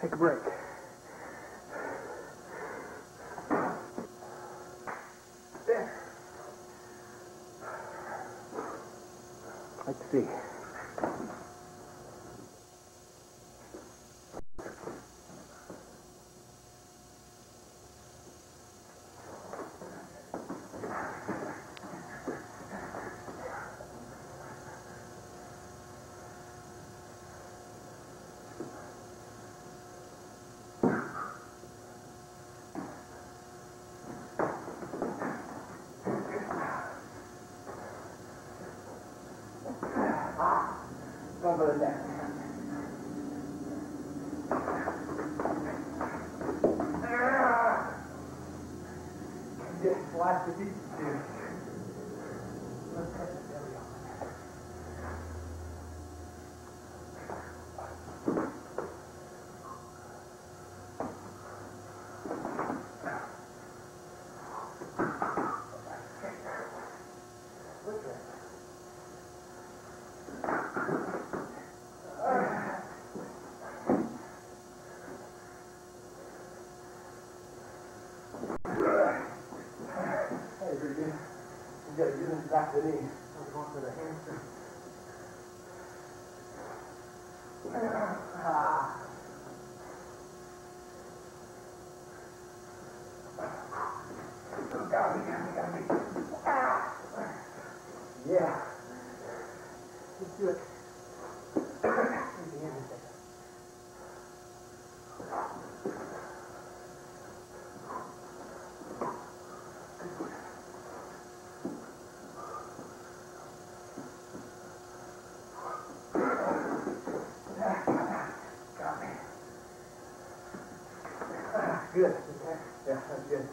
Take a break. further. Just watch the happening. 对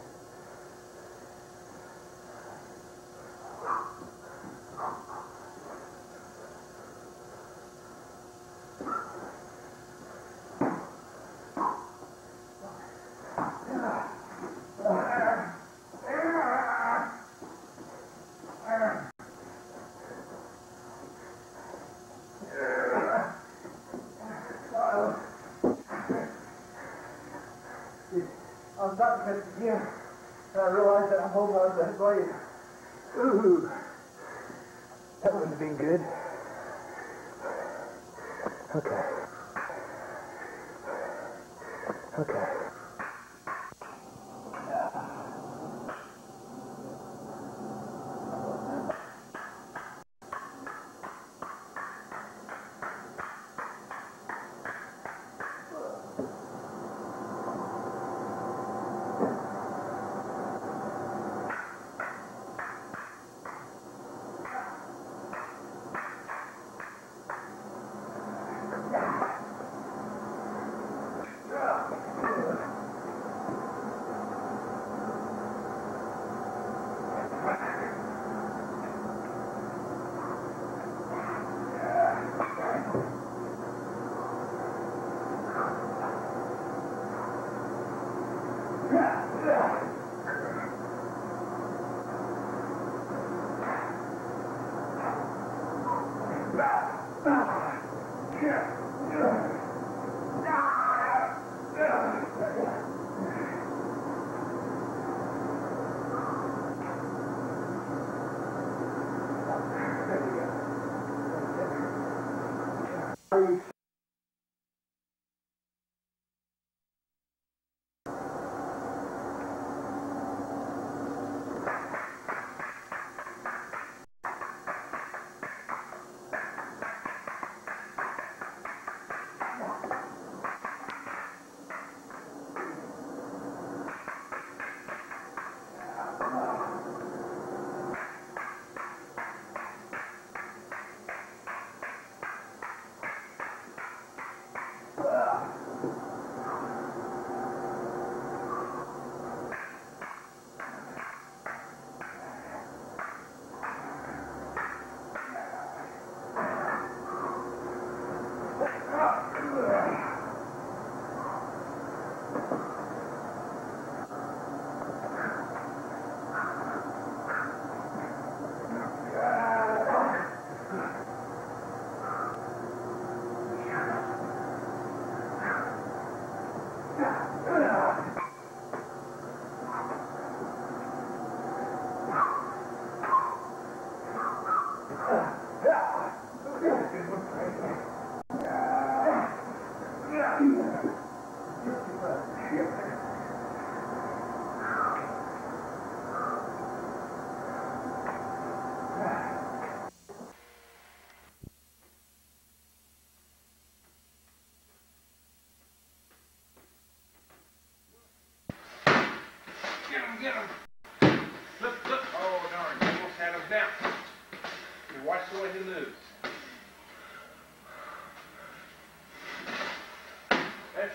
I was about to get it again, and I realized that I'm holding on to that blade. Ooh.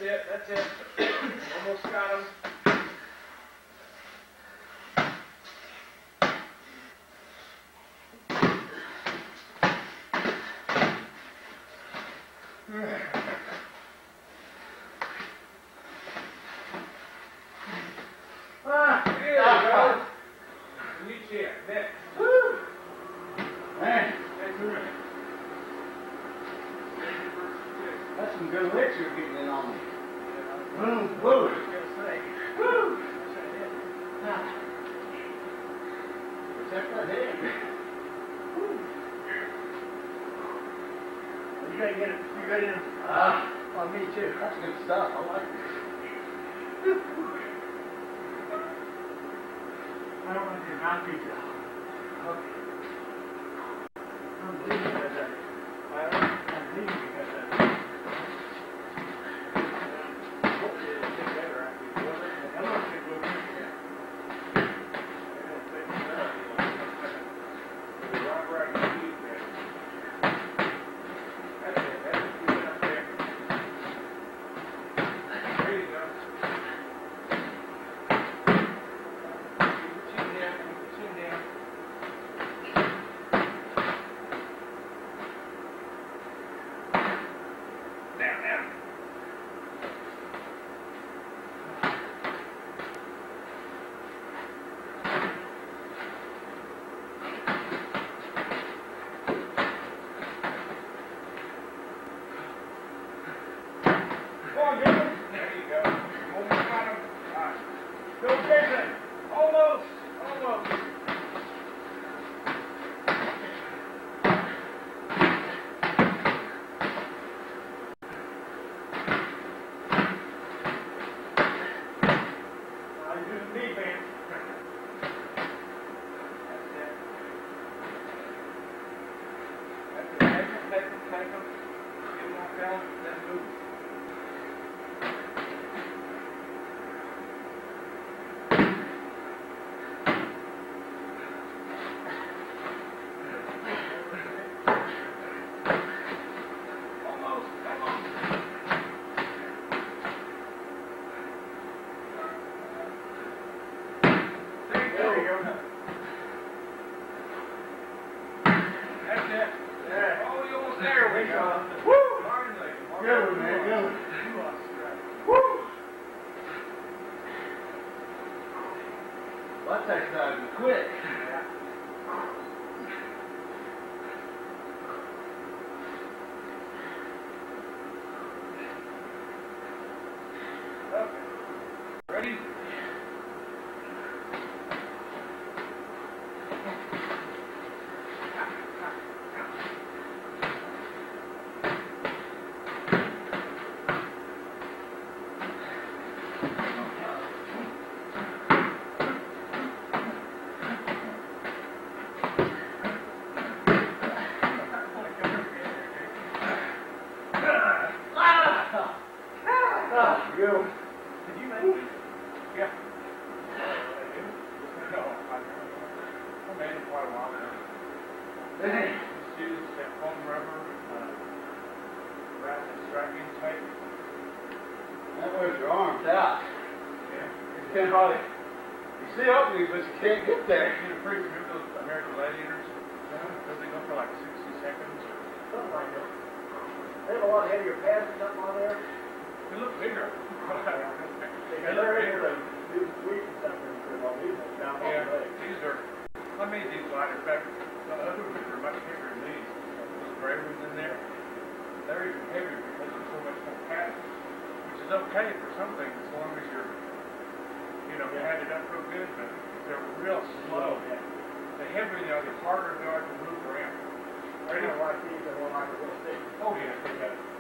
That's it, that's it. Almost got him. want to have your pads or something on there? They look bigger. Because they're in the new sweet and stuff Well, these down yeah, the These are, I made these lighter. In fact, the other ones are much bigger than these. Those gray ones in there, they're even heavier because there's so much more padding, which is okay for some things as long as you're, you know, yeah. padded up real good, but they're real slow. Yeah. The heavier they are, the harder they are to move around. Oh, yeah.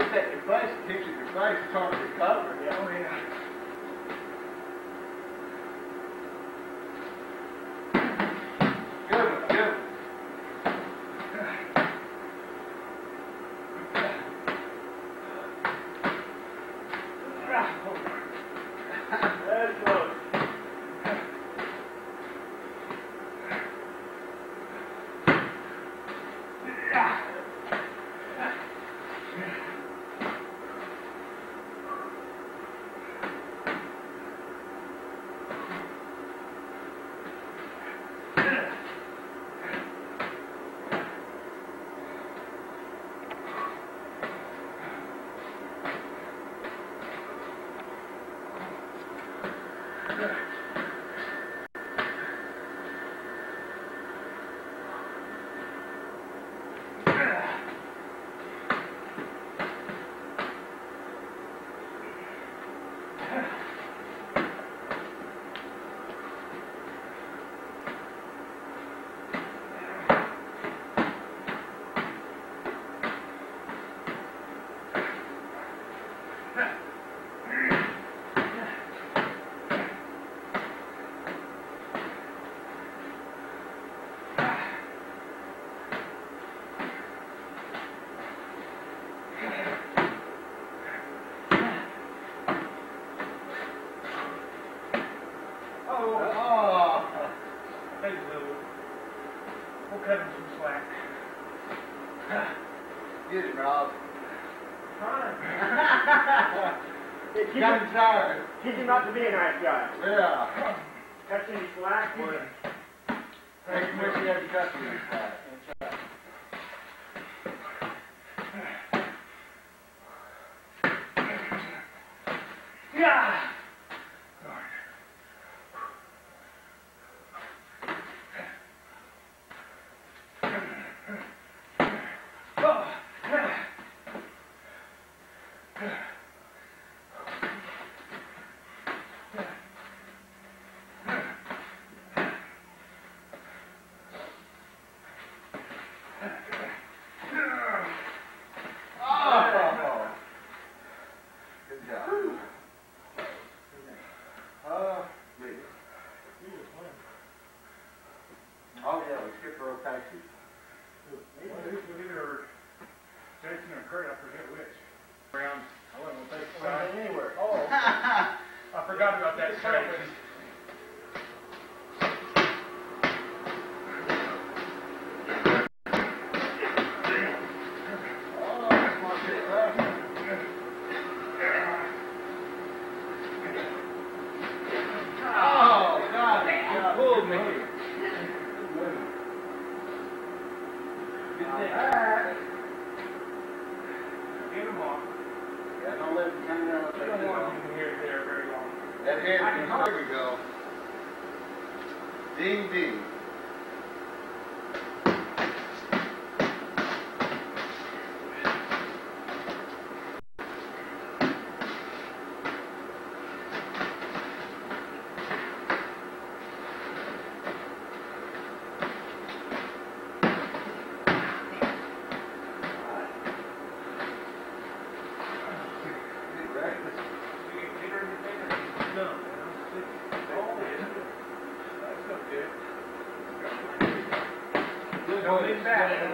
you said Yeah. not to be a nice guy. Yeah. Catching his glass. Hey, Commissioner, you got to yeah, we skipped over taxis. Well, it was either Jason or Kurt, I forget which. Around, I wasn't going to take anywhere. Oh. I forgot about that. back.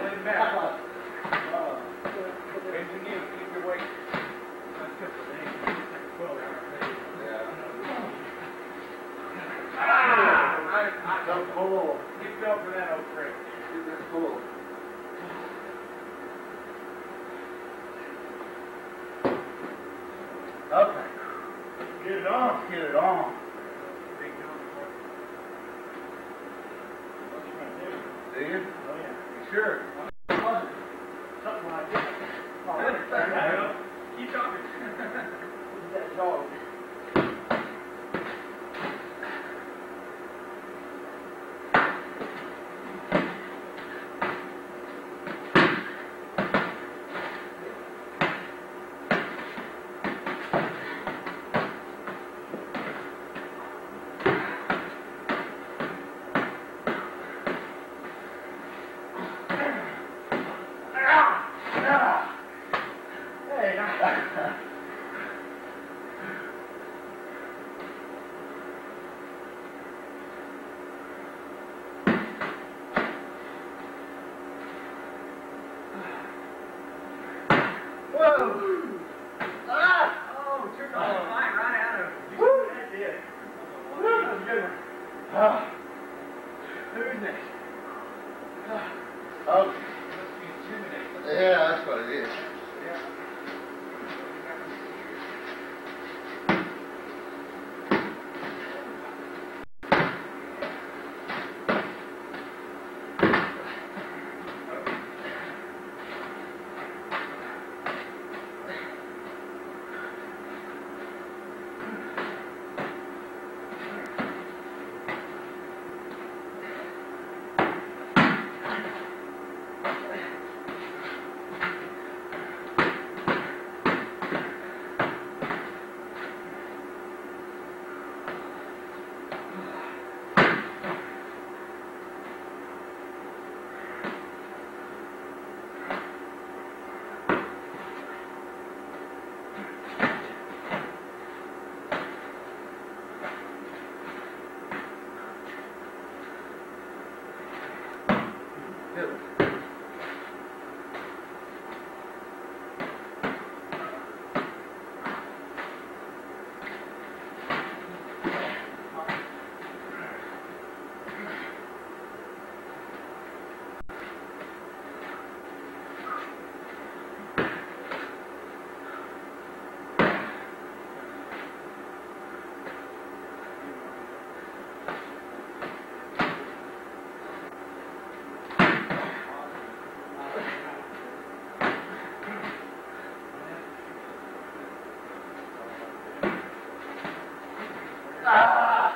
Ah.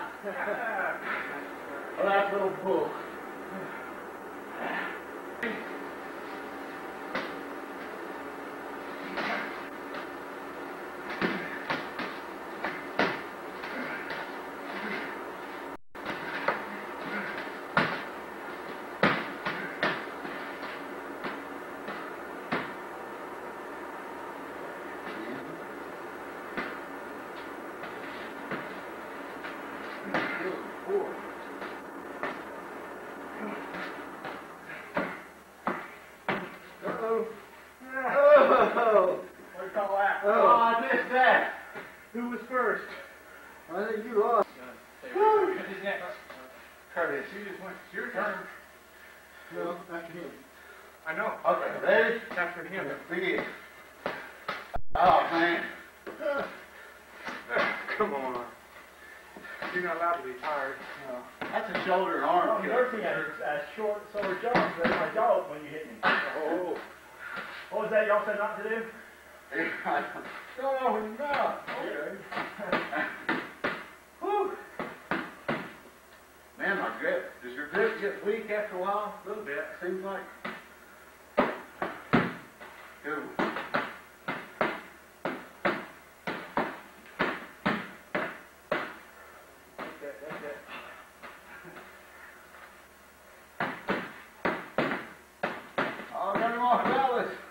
well, that little bull. else said that to do. oh, no. Okay. Whew. Man, my grip. Does your grip get weak after a while? A little bit. Seems like. Good one. Dallas.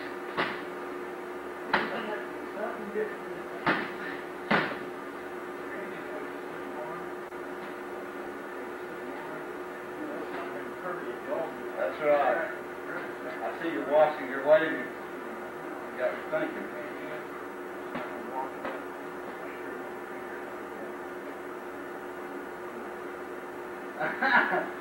watching, you're waiting. You got your think. Ha ha ha!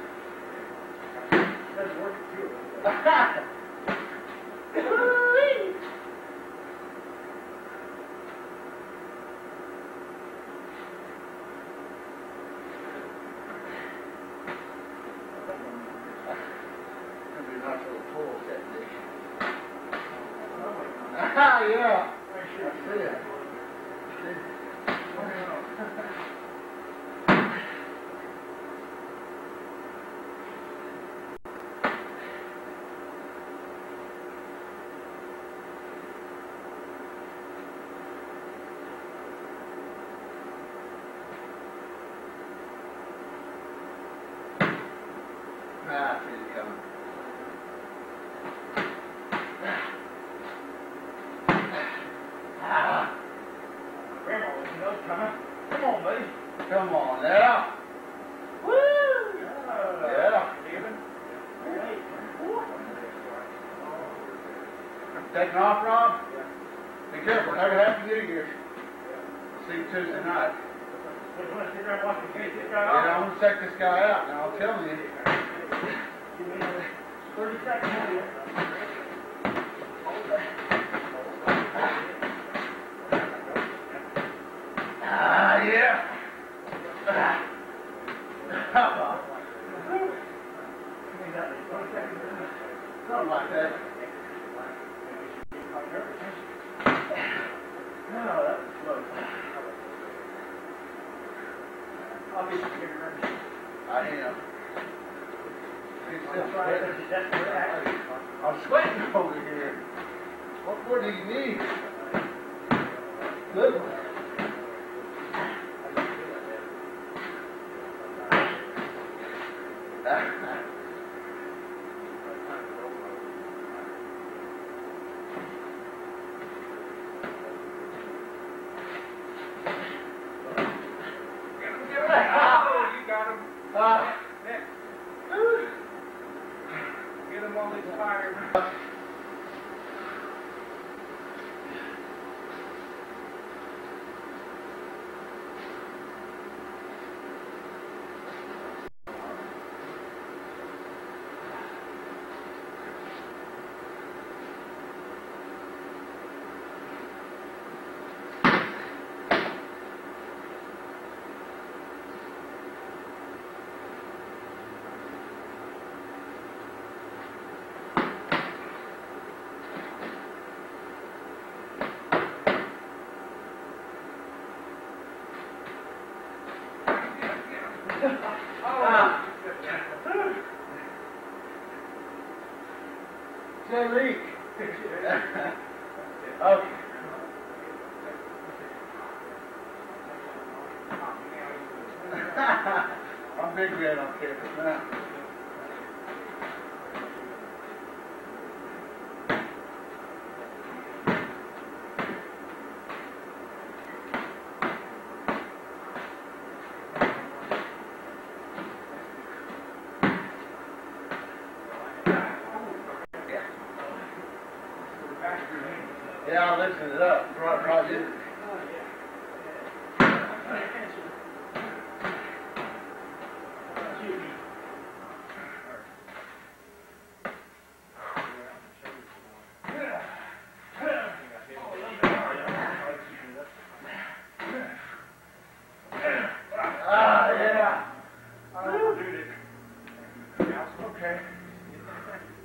They all it up, brought project.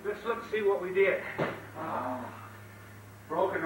Let's look see what we did. Oh, broken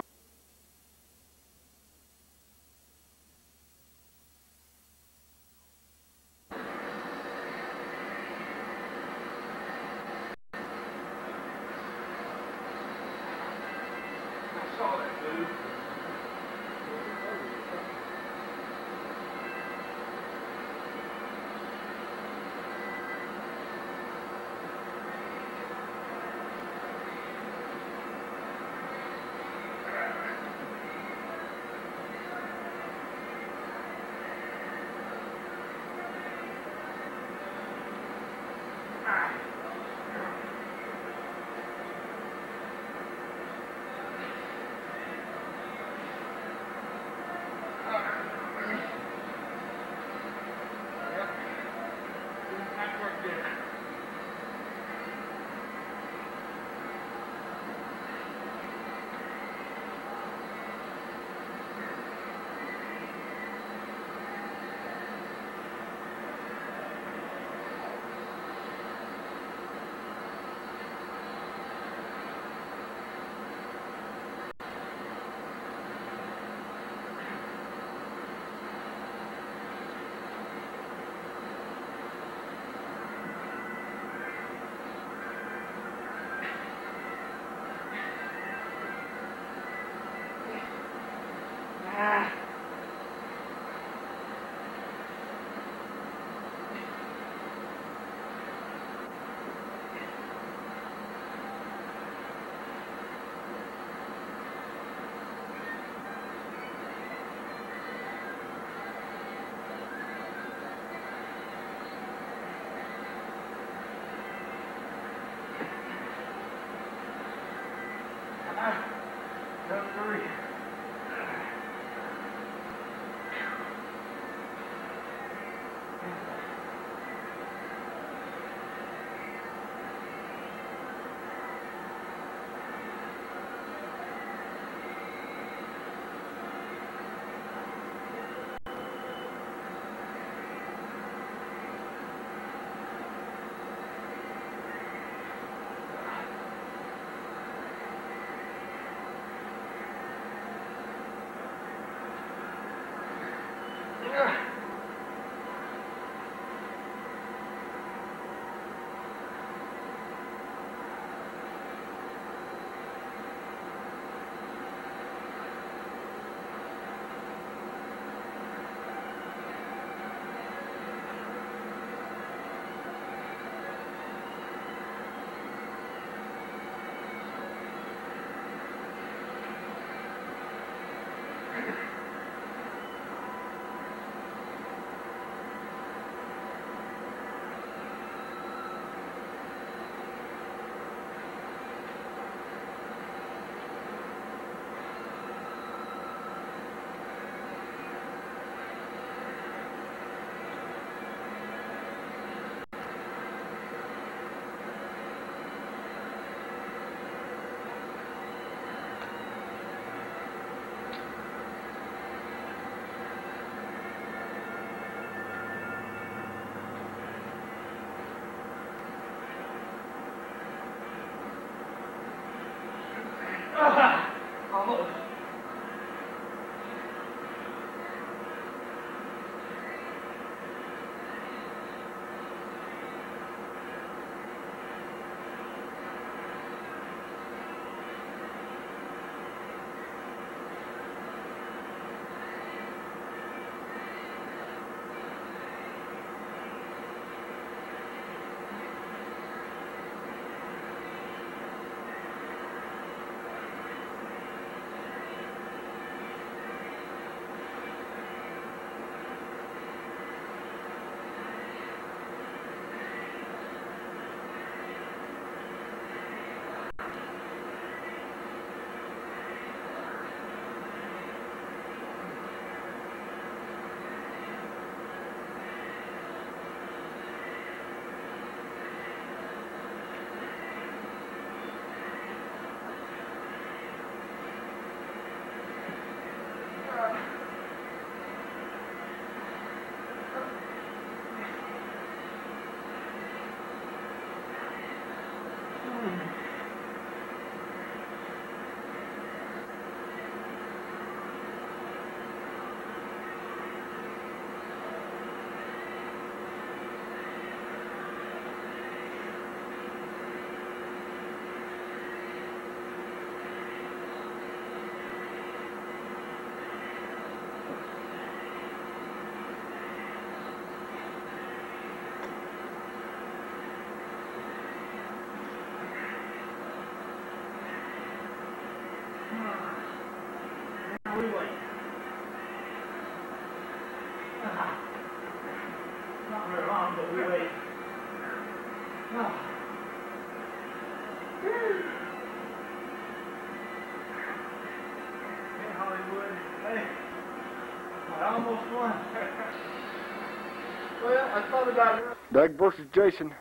well, I thought about it. Doug versus Jason.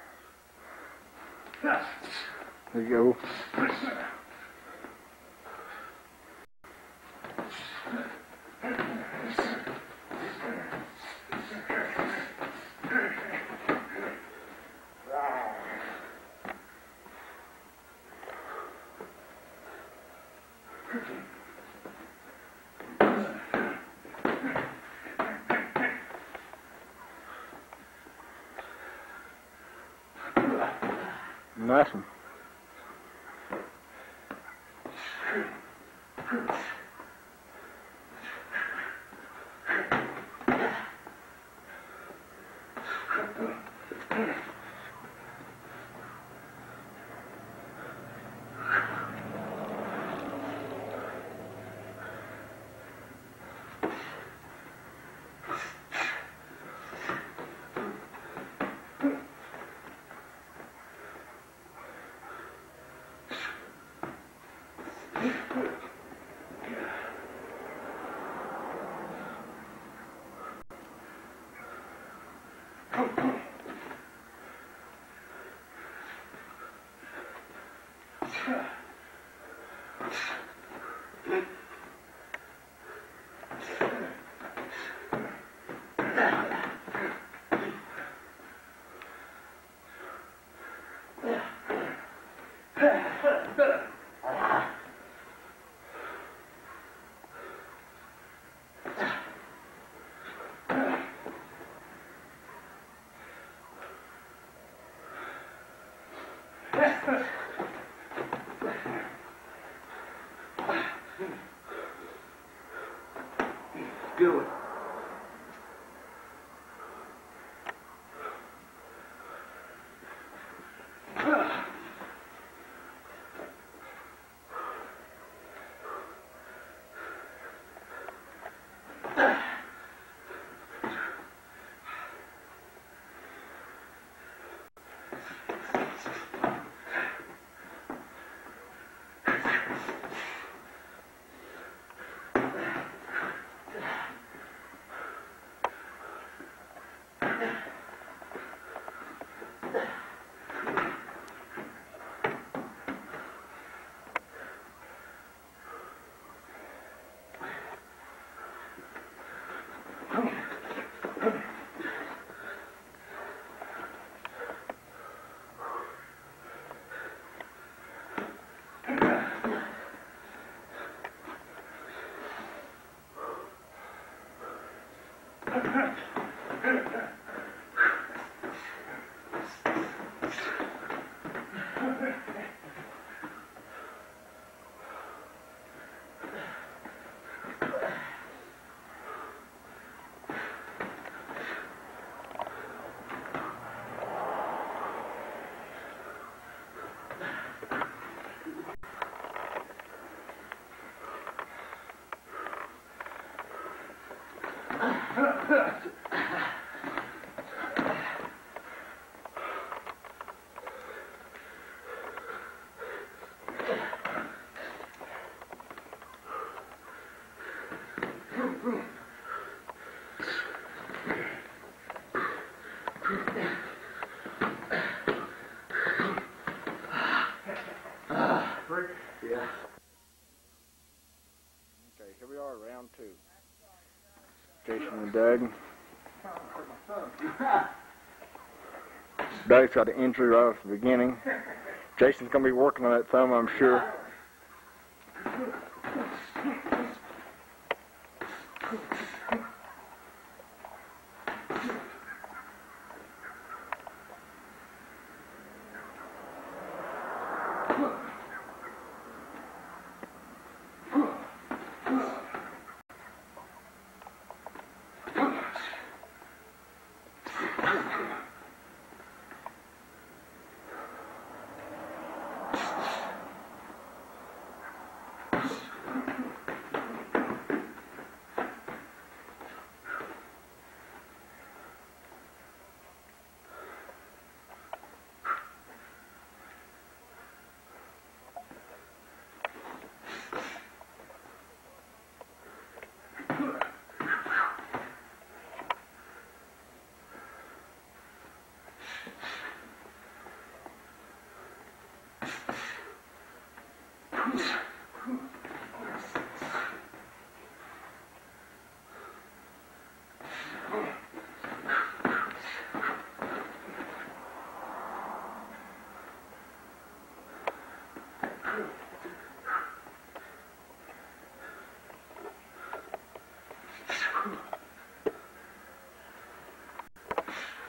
There you go. Nothing. Nice one. Do it. Okay, here we are, two. Jason and Doug. Doug's got an injury right off the beginning. Jason's gonna be working on that thumb, I'm sure.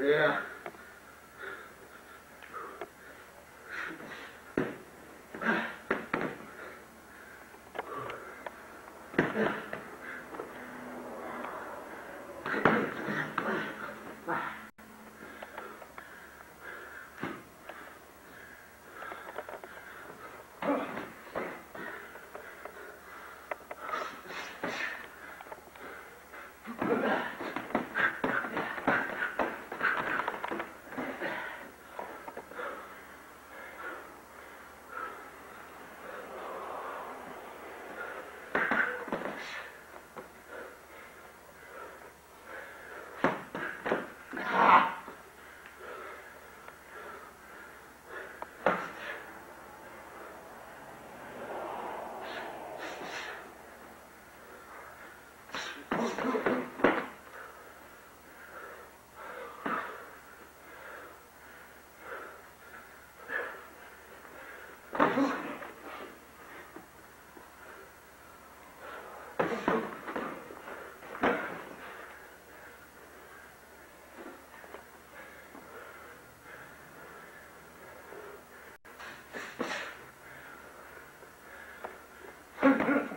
Yeah. Mm-hmm.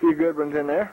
Few good ones in there.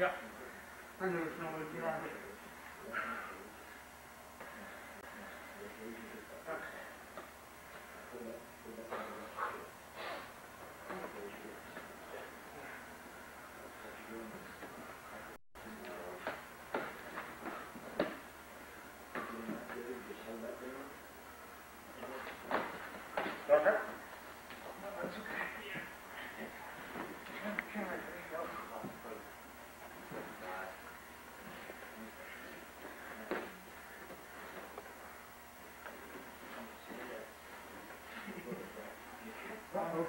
Yeah. I knew it's no way out of it. Okay.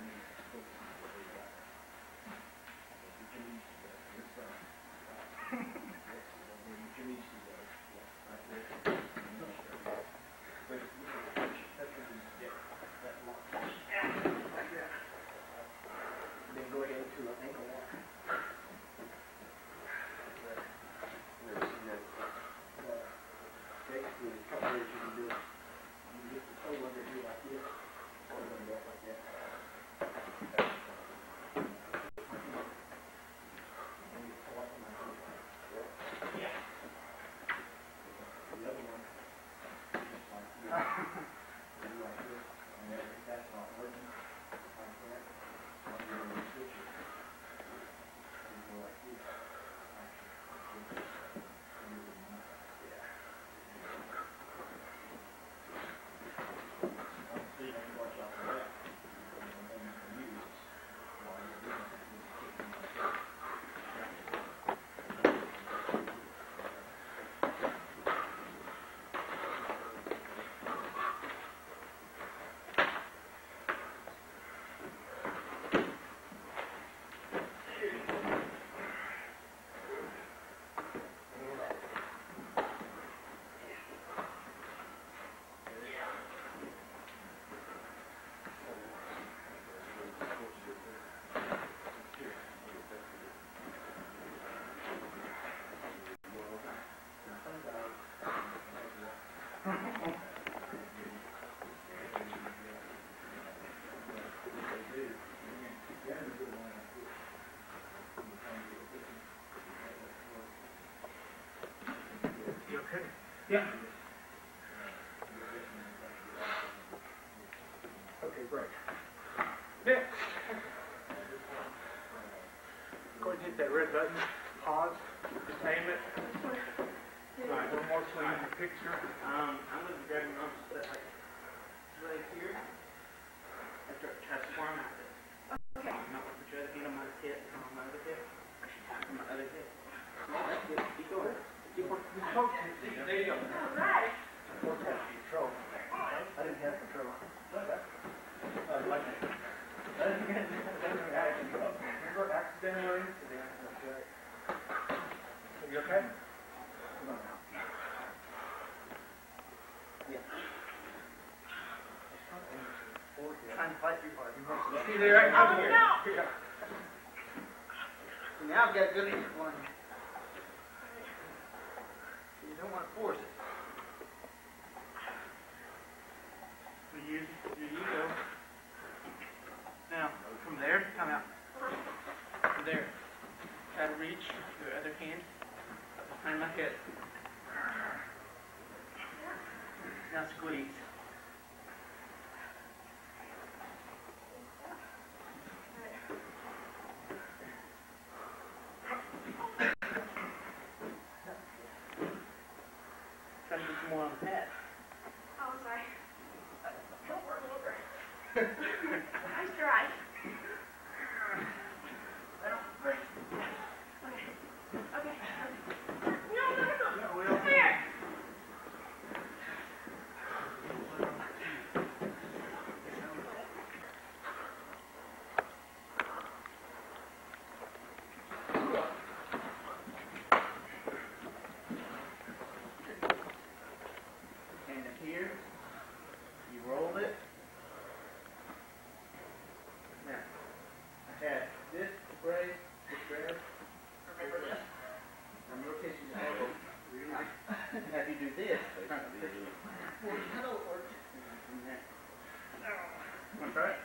Then Yeah. Okay, great. Next. Go ahead and hit that red button, pause, just name it. All right, one more so you can picture. Um, I'm gonna grab your arms that like right here. After I try to squirm out this. Okay. Not with your other hand on my hip, and on my other hip. On my other hip. Yeah, that's good. Keep going. Keep. There you go. Control. I didn't have control. I like. I didn't get, control. Remember accidentally right. You okay? Come on now. Trying to fight too hard. See there, right here. no. Now I've got good equal one. You don't want to force it. You use your ego. Now, from there, come out. From there. Try to reach your other hand behind my head. Try to more on. Oh, sorry. Don't worry, over. Nice try. pray, for prayer. Remember this. I'm looking at you. Have you do this? Well, hello, Lord. Okay.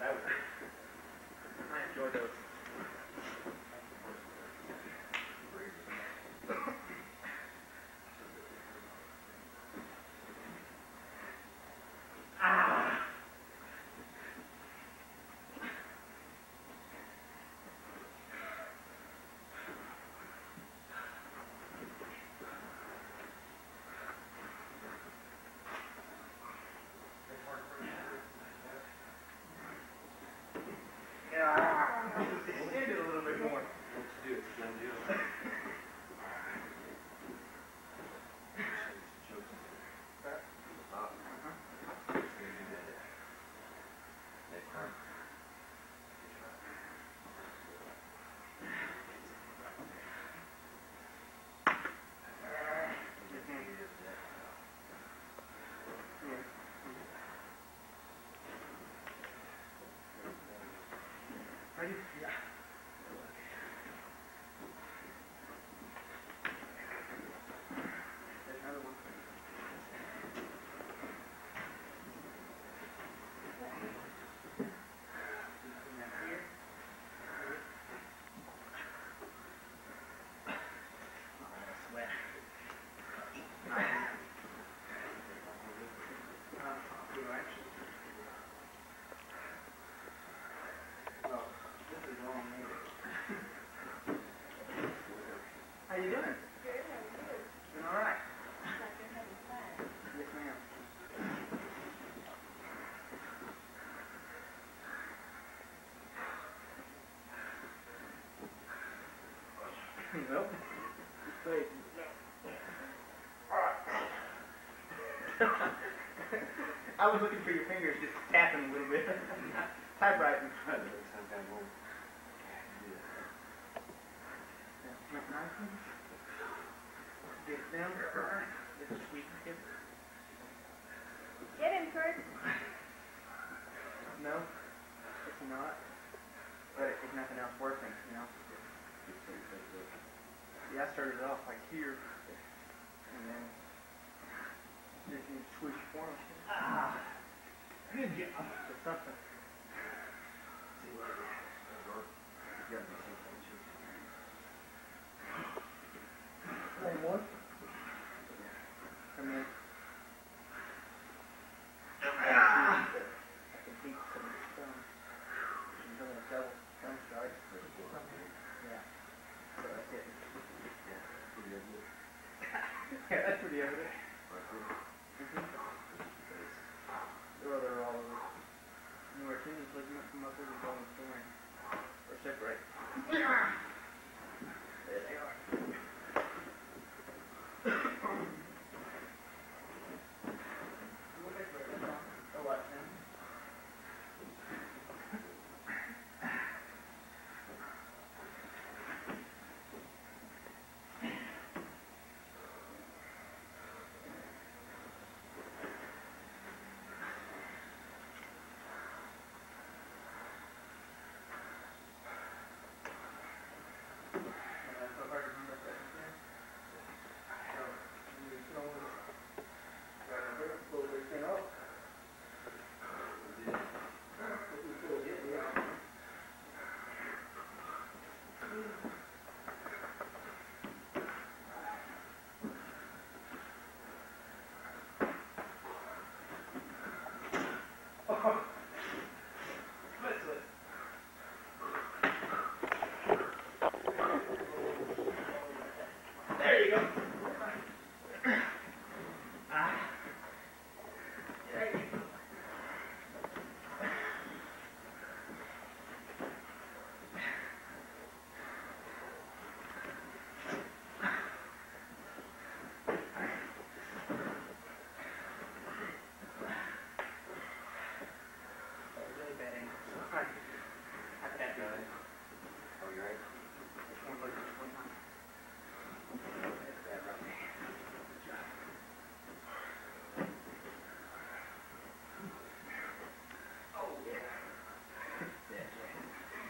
I enjoy those. Ah. Yeah. Extend it a little bit more. Time. Ready? Yeah. There's another one. Nothing down here. Oh, I sweat. Uh, you know, actually. Well, this is wrong here. How you doing? Good, how are you? Doing all right? Like you're having fun. Yes, ma'am. Nope. Just wait. I was looking for your fingers, just tapping a little bit. Typewriting. Sometime we'll. Make nice ones. Get it down. Get it sweet. Get. Get him, Kurt. No, it's not. But if nothing else working, you know. Yeah, I started it off like here, and then just need to switch forms. Ah, good job. Or something. One more. Come in. I can beat some of the stones. I'm doing a double stone strike. Yeah. So that's it. Yeah, that's pretty evident. Mm-hmm. Well, they're all over. You know, tendons, ligaments, muscles, and bone join are separate. There they are. Oh, what, Sam? Uh, so if I remember that, yeah. So, you can always, grab a bit, pull this thing up. If you pull it, yeah. That's it. There you go. There you right. Just one look at one time. That's bad right there. Good job. Oh, yeah. That's right. Did you